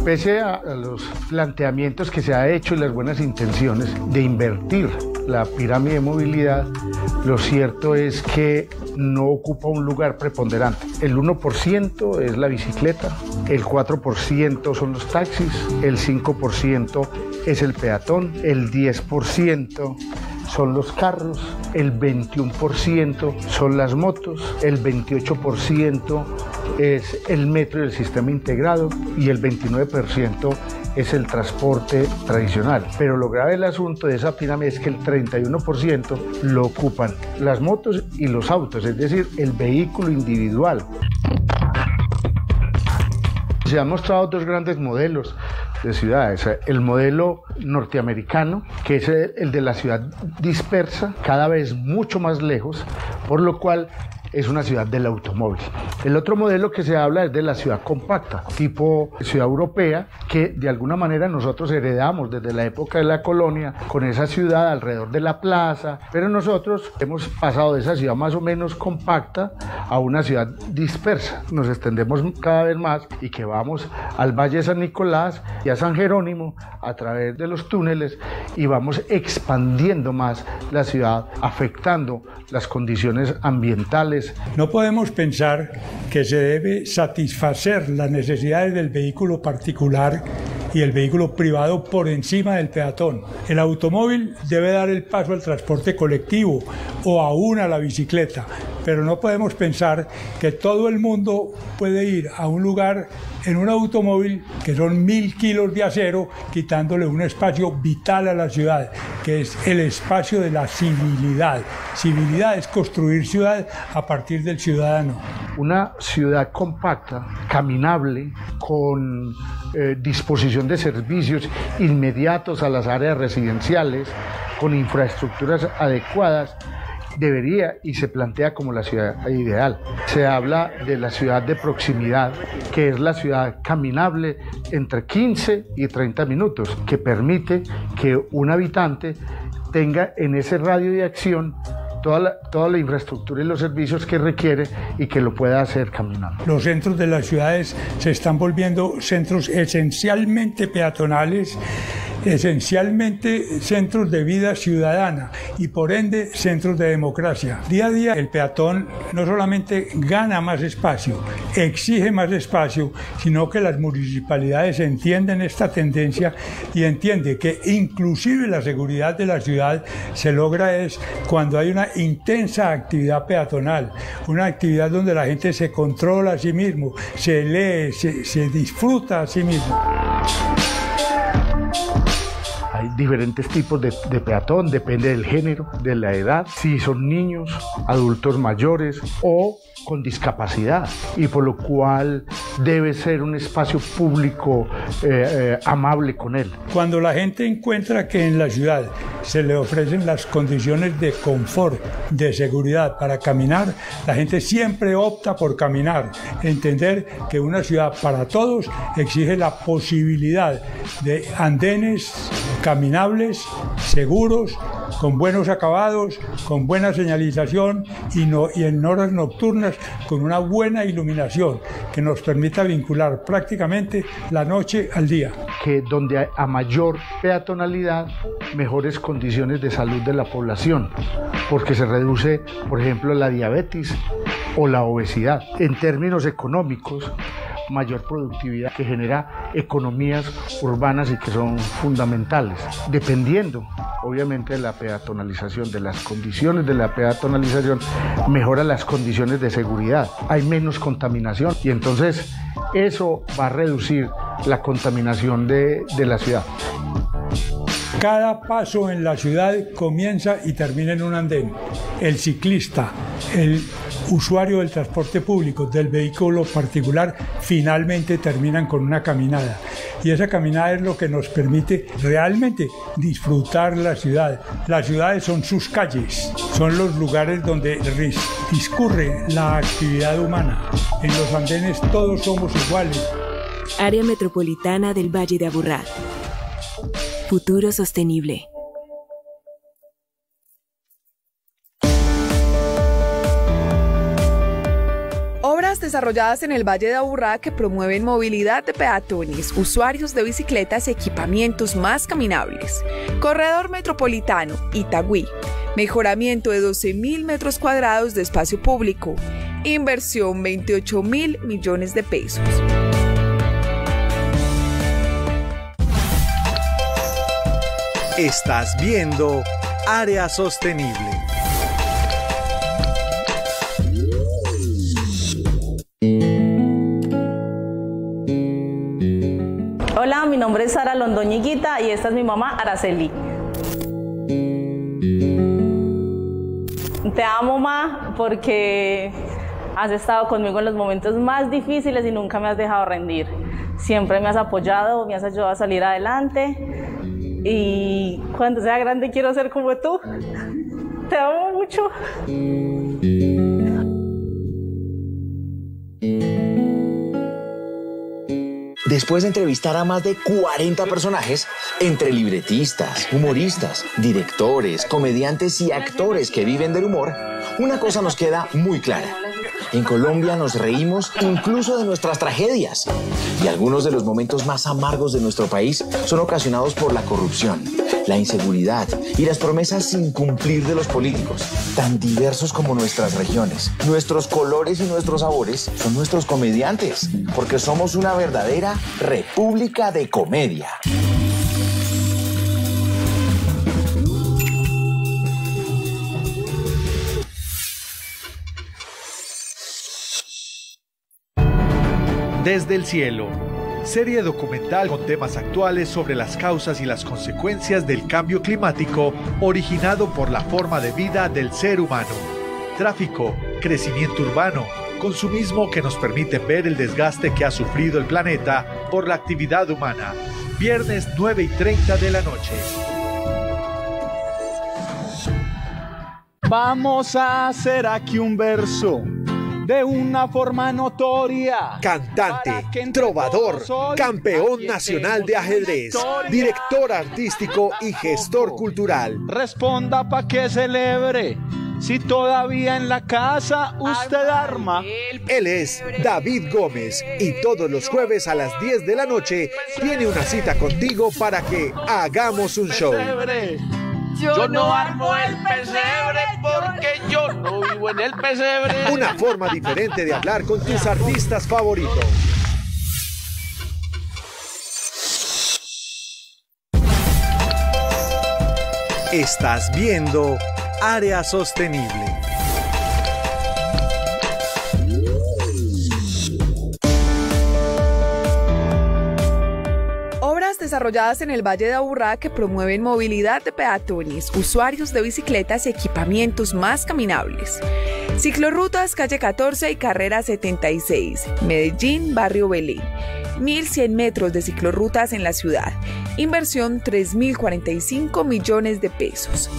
Pese a, los planteamientos que se ha hecho y las buenas intenciones de invertir la pirámide de movilidad, lo cierto es que no ocupa un lugar preponderante. El 1% es la bicicleta, el 4% son los taxis, el 5% es el peatón, el 10% son los carros, el 21% son las motos, el 28% es el metro y el sistema integrado y el 29% es el transporte tradicional. Pero lo grave del asunto de esa pirámide es que el 31% lo ocupan las motos y los autos, es decir, el vehículo individual. Se han mostrado dos grandes modelos de ciudades. El modelo norteamericano, que es el de la ciudad dispersa, cada vez mucho más lejos, por lo cual es una ciudad del automóvil. El otro modelo que se habla es de la ciudad compacta, tipo ciudad europea, que de alguna manera nosotros heredamos desde la época de la colonia con esa ciudad alrededor de la plaza, pero nosotros hemos pasado de esa ciudad más o menos compacta a una ciudad dispersa. Nos extendemos cada vez más y que vamos al Valle de San Nicolás y a San Jerónimo a través de los túneles y vamos expandiendo más la ciudad, afectando las condiciones ambientales. No podemos pensar que se debe satisfacer las necesidades del vehículo particular y el vehículo privado por encima del peatón. El automóvil debe dar el paso al transporte colectivo o aún a la bicicleta, pero no podemos pensar que todo el mundo puede ir a un lugar en un automóvil que son mil kilos de acero, quitándole un espacio vital a la ciudad, que es el espacio de la civilidad. Civilidad es construir ciudad a partir del ciudadano. Una ciudad compacta, caminable, con eh, disposición de servicios inmediatos a las áreas residenciales, con infraestructuras adecuadas, debería y se plantea como la ciudad ideal. Se habla de la ciudad de proximidad, que es la ciudad caminable entre 15 y 30 minutos, que permite que un habitante tenga en ese radio de acción Toda la, toda la, infraestructura y los servicios que requiere y que lo pueda hacer caminando. Los centros de las ciudades se están volviendo centros esencialmente peatonales esencialmente centros de vida ciudadana y por ende centros de democracia. Día a día el peatón no solamente gana más espacio, exige más espacio, sino que las municipalidades entienden esta tendencia y entienden que inclusive la seguridad de la ciudad se logra es cuando hay una intensa actividad peatonal, una actividad donde la gente se controla a sí mismo, se lee, se, se disfruta a sí mismo diferentes tipos de, peatón, depende del género, de la edad, si son niños, adultos mayores o con discapacidad y por lo cual debe ser un espacio público eh, eh, amable con él. Cuando la gente encuentra que en la ciudad se le ofrecen las condiciones de confort, de seguridad para caminar, la gente siempre opta por caminar. Entender que una ciudad para todos exige la posibilidad de andenes caminables, seguros, con buenos acabados, con buena señalización y, no, y en horas nocturnas con una buena iluminación que nos permita vincular prácticamente la noche al día. Que donde a mayor peatonalidad, mejores condiciones de salud de la población, porque se reduce, por ejemplo, la diabetes o la obesidad. En términos económicos, mayor productividad que genera economías urbanas y que son fundamentales, dependiendo obviamente de la peatonalización, de las condiciones de la peatonalización, mejora las condiciones de seguridad, hay menos contaminación y entonces eso va a reducir la contaminación de, de la ciudad. Cada paso en la ciudad comienza y termina en un andén. El ciclista, el usuario del transporte público, del vehículo particular, finalmente terminan con una caminada. Y esa caminada es lo que nos permite realmente disfrutar la ciudad. Las ciudades son sus calles, son los lugares donde discurre la actividad humana. En los andenes todos somos iguales. Área Metropolitana del Valle de Aburrá. Futuro sostenible. Obras desarrolladas en el Valle de Aburrá que promueven movilidad de peatones, usuarios de bicicletas y equipamientos más caminables. Corredor Metropolitano, Itagüí. Mejoramiento de 12.000 metros cuadrados de espacio público. Inversión 28 mil millones de pesos. Estás viendo Área Sostenible. Hola, mi nombre es Sara Londoñiguita y esta es mi mamá Araceli. Te amo, ma, porque has estado conmigo en los momentos más difíciles y nunca me has dejado rendir. Siempre me has apoyado, me has ayudado a salir adelante y cuando sea grande quiero ser como tú. Te amo mucho. Después de entrevistar a más de 40 personajes, entre libretistas, humoristas, directores, comediantes y actores que viven del humor, una cosa nos queda muy clara. En Colombia nos reímos incluso de nuestras tragedias. Y algunos de los momentos más amargos de nuestro país son ocasionados por la corrupción, la inseguridad y las promesas sin cumplir de los políticos. Tan diversos como nuestras regiones, nuestros colores y nuestros sabores son nuestros comediantes, porque somos una verdadera república de comedia. Desde el cielo, serie documental con temas actuales sobre las causas y las consecuencias del cambio climático originado por la forma de vida del ser humano. Tráfico, crecimiento urbano, consumismo que nos permiten ver el desgaste que ha sufrido el planeta por la actividad humana. Viernes 9 y 30 de la noche. Vamos a hacer aquí un verso de una forma notoria. Cantante, trovador, campeón nacional de ajedrez, director artístico y gestor cultural. Responda pa' que celebre. Si todavía en la casa usted arma. Él es David Gómez y todos los jueves a las 10 de la noche tiene una cita contigo para que hagamos un show. Yo no armo el pesebre porque yo no vivo en el pesebre. Una forma diferente de hablar con tus artistas favoritos. Estás viendo Área Sostenible. Desarrolladas en el Valle de Aburrá que promueven movilidad de peatones, usuarios de bicicletas y equipamientos más caminables. Ciclorrutas calle 14 y carrera 76, Medellín, barrio Belén. 1.100 metros de ciclorrutas en la ciudad. Inversión 3.045 millones de pesos.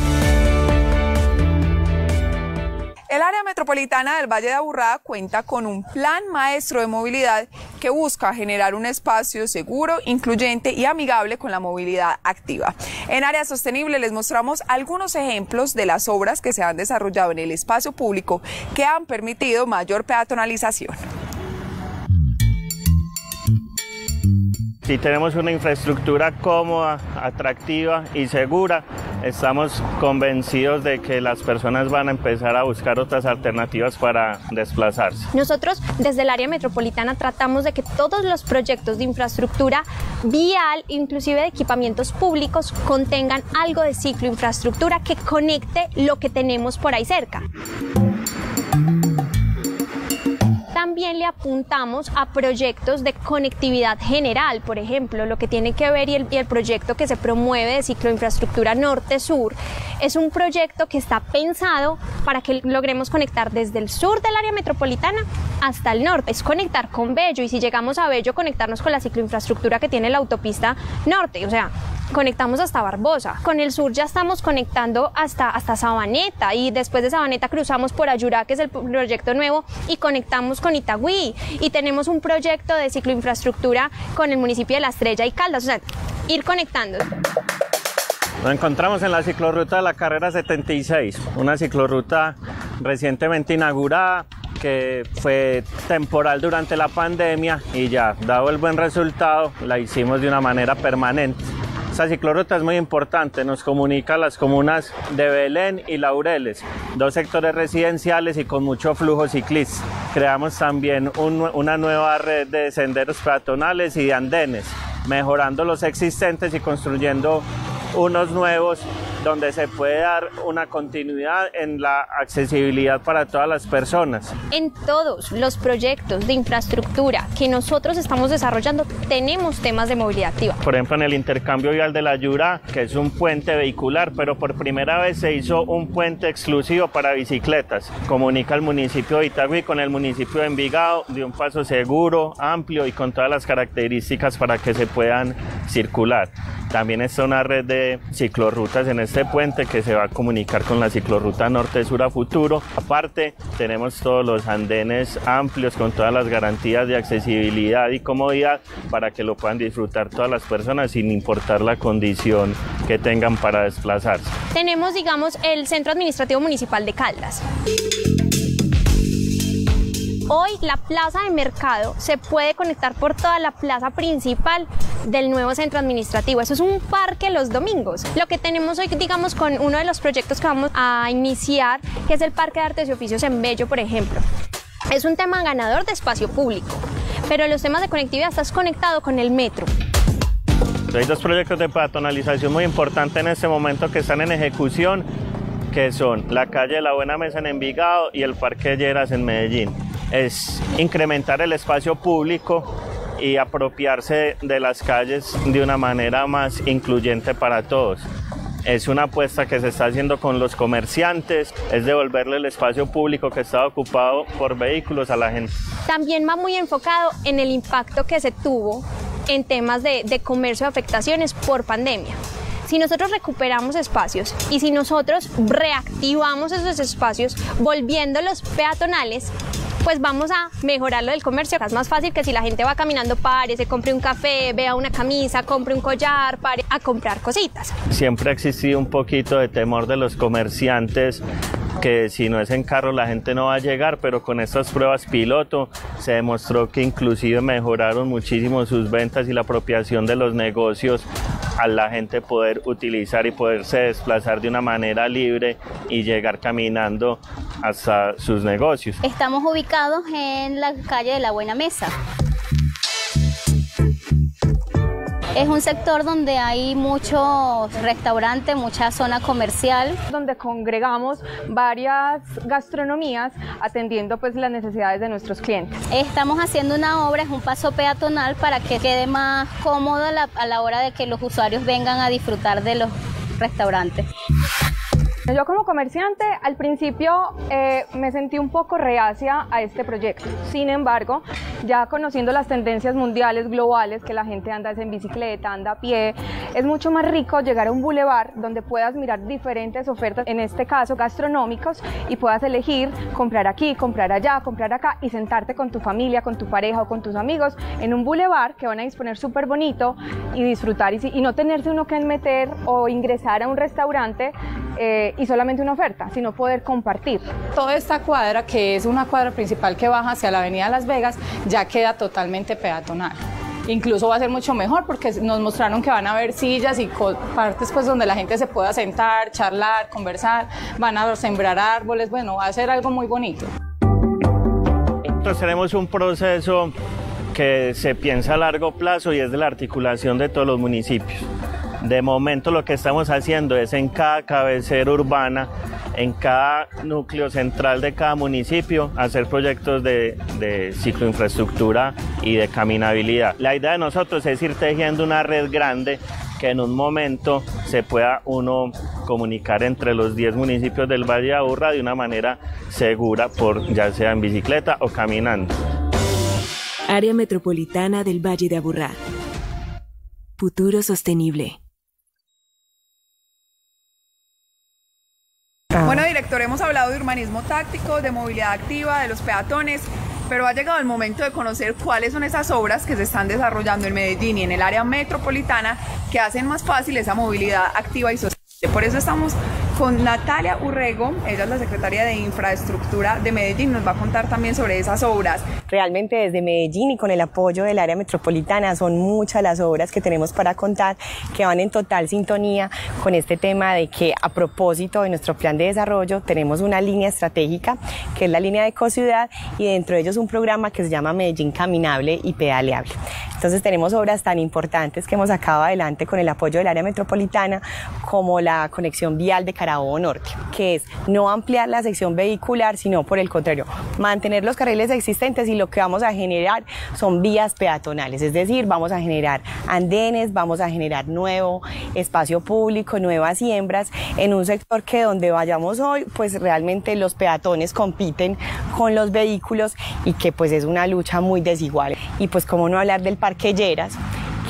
El área metropolitana del Valle de Aburrá cuenta con un plan maestro de movilidad que busca generar un espacio seguro, incluyente y amigable con la movilidad activa. En área sostenible les mostramos algunos ejemplos de las obras que se han desarrollado en el espacio público que han permitido mayor peatonalización. Si tenemos una infraestructura cómoda, atractiva y segura, estamos convencidos de que las personas van a empezar a buscar otras alternativas para desplazarse. Nosotros desde el área metropolitana tratamos de que todos los proyectos de infraestructura vial, inclusive de equipamientos públicos, contengan algo de ciclo infraestructura que conecte lo que tenemos por ahí cerca también le apuntamos a proyectos de conectividad general, por ejemplo, lo que tiene que ver y el, proyecto que se promueve de cicloinfraestructura norte-sur es un proyecto que está pensado para que logremos conectar desde el sur del área metropolitana hasta el norte. Es conectar con Bello y si llegamos a Bello, conectarnos con la cicloinfraestructura que tiene la autopista norte. O sea, conectamos hasta Barbosa. Con el sur ya estamos conectando hasta, hasta Sabaneta y después de Sabaneta cruzamos por Ayurá, que es el proyecto nuevo, y conectamos con Itagüí. Y tenemos un proyecto de cicloinfraestructura con el municipio de La Estrella y Caldas. O sea, ir conectando. Nos encontramos en la ciclorruta de la carrera 76, una ciclorruta recientemente inaugurada que fue temporal durante la pandemia y ya, dado el buen resultado, la hicimos de una manera permanente. Esta ciclorruta es muy importante, nos comunica las comunas de Belén y Laureles, dos sectores residenciales y con mucho flujo ciclista. Creamos también una nueva red de senderos peatonales y de andenes, mejorando los existentes y construyendo unos nuevos donde se puede dar una continuidad en la accesibilidad para todas las personas. En todos los proyectos de infraestructura que nosotros estamos desarrollando tenemos temas de movilidad activa. Por ejemplo, en el intercambio vial de la Yura, que es un puente vehicular, pero por primera vez se hizo un puente exclusivo para bicicletas. Comunica el municipio de Itagüí con el municipio de Envigado de un paso seguro, amplio y con todas las características para que se puedan circular. También está una red de ciclorrutas en este puente que se va a comunicar con la ciclorruta norte-sur a futuro. Aparte, tenemos todos los andenes amplios con todas las garantías de accesibilidad y comodidad para que lo puedan disfrutar todas las personas sin importar la condición que tengan para desplazarse. Tenemos, digamos, el Centro Administrativo Municipal de Caldas. Hoy la plaza de mercado se puede conectar por toda la plaza principal del nuevo centro administrativo. Eso es un parque los domingos. Lo que tenemos hoy, digamos, con uno de los proyectos que vamos a iniciar, que es el Parque de Artes y Oficios en Bello, por ejemplo. Es un tema ganador de espacio público, pero los temas de conectividad estás conectado con el metro. Hay dos proyectos de peatonalización muy importantes en este momento que están en ejecución, que son la calle de la Buena Mesa en Envigado y el Parque Lleras en Medellín es incrementar el espacio público y apropiarse de las calles de una manera más incluyente para todos. Es una apuesta que se está haciendo con los comerciantes, es devolverle el espacio público que estaba ocupado por vehículos a la gente. También va muy enfocado en el impacto que se tuvo en temas de, de comercio de afectaciones por pandemia. Si nosotros recuperamos espacios y si nosotros reactivamos esos espacios volviéndolos peatonales, pues vamos a mejorar lo del comercio. Es más fácil que si la gente va caminando, pare, se compre un café, vea una camisa, compre un collar, pare a comprar cositas. Siempre ha existido un poquito de temor de los comerciantes que si no es en carro la gente no va a llegar, pero con estas pruebas piloto se demostró que inclusive mejoraron muchísimo sus ventas y la apropiación de los negocios a la gente poder utilizar y poderse desplazar de una manera libre y llegar caminando hasta sus negocios. Estamos ubicados en la calle de la Buena Mesa. Es un sector donde hay muchos restaurantes, mucha zona comercial. Donde congregamos varias gastronomías atendiendo pues las necesidades de nuestros clientes. Estamos haciendo una obra, es un paso peatonal para que quede más cómodo a la, a la hora de que los usuarios vengan a disfrutar de los restaurantes. Yo como comerciante al principio eh, me sentí un poco reacia a este proyecto. Sin embargo, ya conociendo las tendencias mundiales, globales, que la gente anda en bicicleta, anda a pie, es mucho más rico llegar a un bulevar donde puedas mirar diferentes ofertas, en este caso gastronómicos, y puedas elegir comprar aquí, comprar allá, comprar acá y sentarte con tu familia, con tu pareja o con tus amigos en un bulevar que van a disponer súper bonito y disfrutar y, no tenerse uno que meter o ingresar a un restaurante eh, y solamente una oferta, sino poder compartir. Toda esta cuadra, que es una cuadra principal que baja hacia la avenida Las Vegas, ya queda totalmente peatonal. Incluso va a ser mucho mejor porque nos mostraron que van a haber sillas y partes pues donde la gente se pueda sentar, charlar, conversar, van a sembrar árboles, bueno, va a ser algo muy bonito. Nosotros tenemos un proceso que se piensa a largo plazo y es de la articulación de todos los municipios. De momento lo que estamos haciendo es en cada cabecera urbana, en cada núcleo central de cada municipio, hacer proyectos de, de cicloinfraestructura y de caminabilidad. La idea de nosotros es ir tejiendo una red grande que en un momento se pueda uno comunicar entre los 10 municipios del Valle de Aburra de una manera segura, por, ya sea en bicicleta o caminando. Área Metropolitana del Valle de Aburrá. Futuro sostenible. Bueno, director, hemos hablado de urbanismo táctico, de movilidad activa, de los peatones, pero ha llegado el momento de conocer cuáles son esas obras que se están desarrollando en Medellín y en el área metropolitana que hacen más fácil esa movilidad activa y sostenible. Por eso estamos con Natalia Urrego, ella es la secretaria de Infraestructura de Medellín, nos va a contar también sobre esas obras. Realmente desde Medellín y con el apoyo del área metropolitana son muchas las obras que tenemos para contar que van en total sintonía con este tema de que a propósito de nuestro plan de desarrollo tenemos una línea estratégica que es la línea de ecociudad y dentro de ellos un programa que se llama Medellín Caminable y Pedaleable. Entonces tenemos obras tan importantes que hemos sacado adelante con el apoyo del área metropolitana como la conexión vial de Carabobo Norte, que es no ampliar la sección vehicular, sino por el contrario, mantener los carriles existentes y lo que vamos a generar son vías peatonales, es decir, vamos a generar andenes, vamos a generar nuevo espacio público, nuevas siembras en un sector que donde vayamos hoy, pues realmente los peatones compiten con los vehículos y que pues es una lucha muy desigual. Y pues cómo no hablar del Parque Lleras,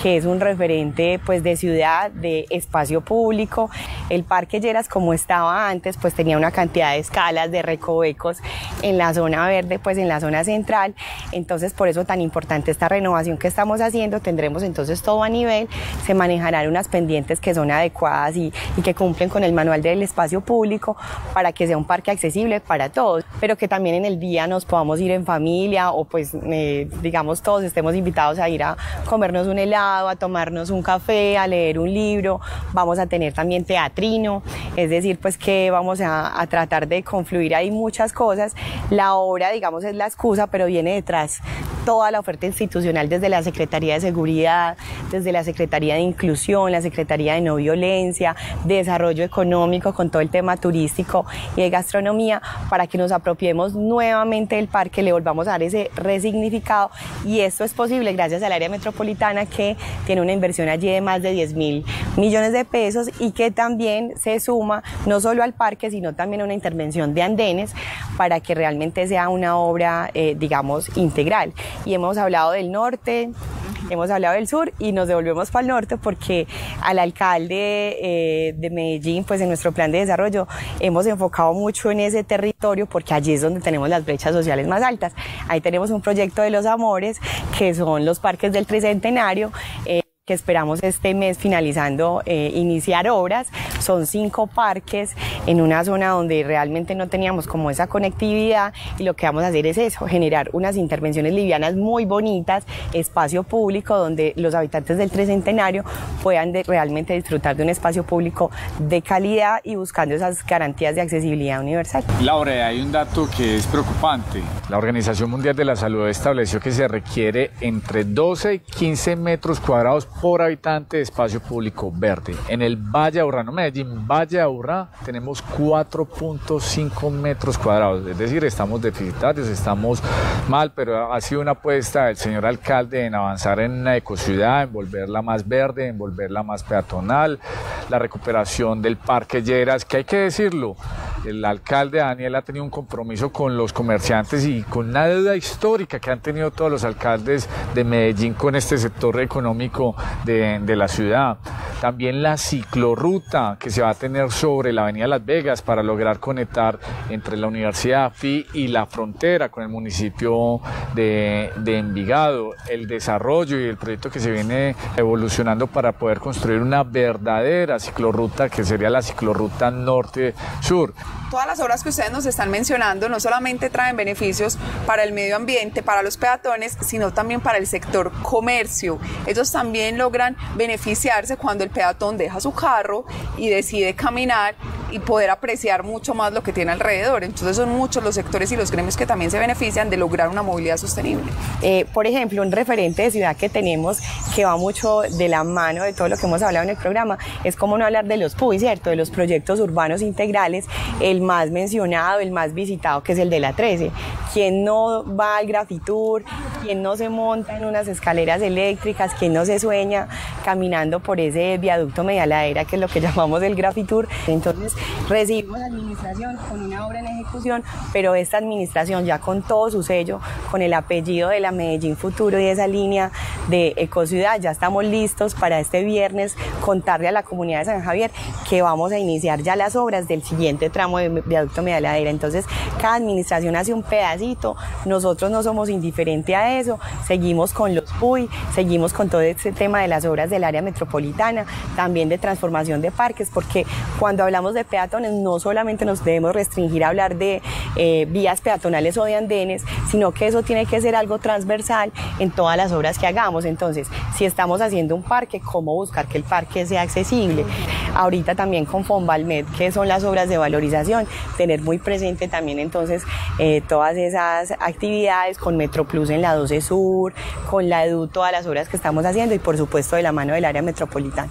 que es un referente pues de ciudad, de espacio público. El Parque Lleras como estaba antes pues tenía una cantidad de escalas, de recovecos en la zona verde, pues en la zona central. Entonces por eso tan importante esta renovación que estamos haciendo. Tendremos entonces todo a nivel, se manejarán unas pendientes que son adecuadas y, que cumplen con el manual del espacio público para que sea un parque accesible para todos, pero que también en el día nos podamos ir en familia o pues eh, digamos todos estemos invitados a ir a comernos un helado a tomarnos un café, a leer un libro, vamos a tener también teatrino, es decir, pues que vamos a, a tratar de confluir ahí muchas cosas. La obra, digamos, es la excusa, pero viene detrás toda la oferta institucional desde la Secretaría de Seguridad, desde la Secretaría de Inclusión, la Secretaría de No Violencia, Desarrollo Económico con todo el tema turístico y de gastronomía para que nos apropiemos nuevamente del parque, le volvamos a dar ese resignificado y esto es posible gracias al área metropolitana que tiene una inversión allí de más de 10 mil millones de pesos y que también se suma no solo al parque sino también a una intervención de andenes para que realmente sea una obra eh, digamos integral. Y hemos hablado del norte, hemos hablado del sur y nos devolvemos para el norte porque al alcalde eh, de Medellín, pues en nuestro plan de desarrollo hemos enfocado mucho en ese territorio porque allí es donde tenemos las brechas sociales más altas. Ahí tenemos un proyecto de los amores que son los parques del tricentenario. Eh, que esperamos este mes finalizando eh, iniciar obras. Son cinco parques en una zona donde realmente no teníamos como esa conectividad y lo que vamos a hacer es eso, generar unas intervenciones livianas muy bonitas, espacio público donde los habitantes del Tricentenario puedan de, realmente disfrutar de un espacio público de calidad y buscando esas garantías de accesibilidad universal. Laura, hay un dato que es preocupante. La Organización Mundial de la Salud estableció que se requiere entre 12 y 15 metros cuadrados por habitante de espacio público verde. En el Valle Aurrano Medellín Medellín Valle de Aburrá tenemos 4.5 metros cuadrados, es decir, estamos deficitarios, estamos mal, pero ha sido una apuesta del señor alcalde en avanzar en una ecociudad, en volverla más verde, en volverla más peatonal, la recuperación del Parque Lleras, que hay que decirlo, el alcalde Daniel ha tenido un compromiso con los comerciantes y con una deuda histórica que han tenido todos los alcaldes de Medellín con este sector económico de, la ciudad. También la ciclorruta que se va a tener sobre la Avenida Las Vegas para lograr conectar entre la Universidad FI y la frontera con el municipio de, de Envigado. El desarrollo y el proyecto que se viene evolucionando para poder construir una verdadera ciclorruta que sería la ciclorruta norte-sur. Todas las obras que ustedes nos están mencionando no solamente traen beneficios para el medio ambiente, para los peatones, sino también para el sector comercio. Ellos también logran beneficiarse cuando el peatón deja su carro y decide caminar y poder apreciar mucho más lo que tiene alrededor. Entonces son muchos los sectores y los gremios que también se benefician de lograr una movilidad sostenible. Eh, por ejemplo, un referente de ciudad que tenemos que va mucho de la mano de todo lo que hemos hablado en el programa es como no hablar de los PUI, ¿cierto? De los proyectos urbanos integrales, el más mencionado, el más visitado, que es el de la 13. ¿Quién no va al Grafitour? ¿Quién no se monta en unas escaleras eléctricas? ¿Quién no se sueña caminando por ese viaducto medialadera, que es lo que llamamos el Grafitour? Entonces, recibimos administración con una obra en ejecución, pero esta administración ya con todo su sello, con el apellido de la Medellín Futuro y esa línea de Ecociudad, ya estamos listos para este viernes contarle a la comunidad de San Javier que vamos a iniciar ya las obras del siguiente tramo de viaducto medialadera. Entonces, cada administración hace un pedacito, nosotros no somos indiferentes a eso, seguimos con los PUI, seguimos con todo este tema de las obras del área metropolitana, también de transformación de parques, porque cuando hablamos de peatones no solamente nos debemos restringir a hablar de eh, vías peatonales o de andenes, sino que eso tiene que ser algo transversal en todas las obras que hagamos. Entonces, si estamos haciendo un parque, ¿cómo buscar que el parque sea accesible? Ahorita también con Fonvalmed, que son las obras de valorización, tener muy presente también entonces eh, todas esas actividades con MetroPlus en la 12 Sur, con la EDU, todas las obras que estamos haciendo y por supuesto de la mano del área metropolitana.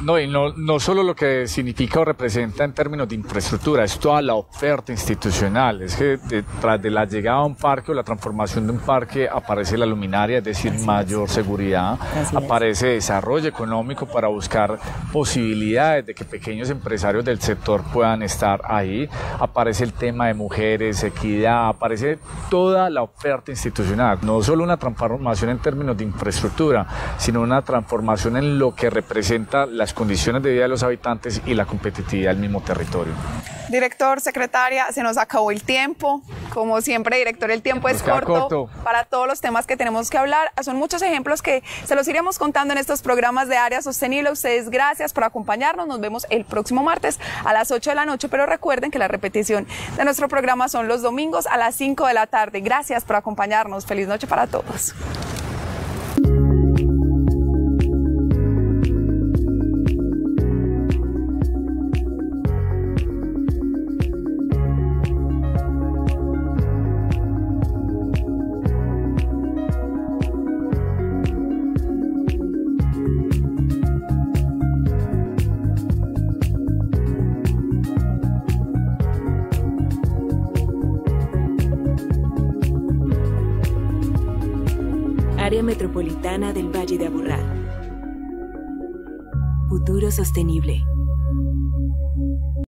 No, y no, no solo lo que significa o representa en términos de infraestructura, es toda la oferta institucional. Es que detrás de la llegada a un parque o la transformación de un parque aparece la luminaria, es decir, mayor seguridad, aparece desarrollo económico para buscar posibilidades de que pequeños empresarios del sector puedan estar ahí, aparece el tema de mujeres, equidad, aparece toda la oferta institucional. No solo una transformación en términos de infraestructura, sino una transformación en lo que representa las condiciones de vida de los habitantes y la competitividad del mismo territorio. Director, secretaria, se nos acabó el tiempo. Como siempre, director, el tiempo es corto, corto, para todos los temas que tenemos que hablar. Son muchos ejemplos que se los iremos contando en estos programas de área sostenible. Ustedes, gracias por acompañarnos. Nos vemos el próximo martes a las 8 de la noche, pero recuerden que la repetición de nuestro programa son los domingos a las 5 de la tarde. Gracias por acompañarnos. Feliz noche para todos. sostenible.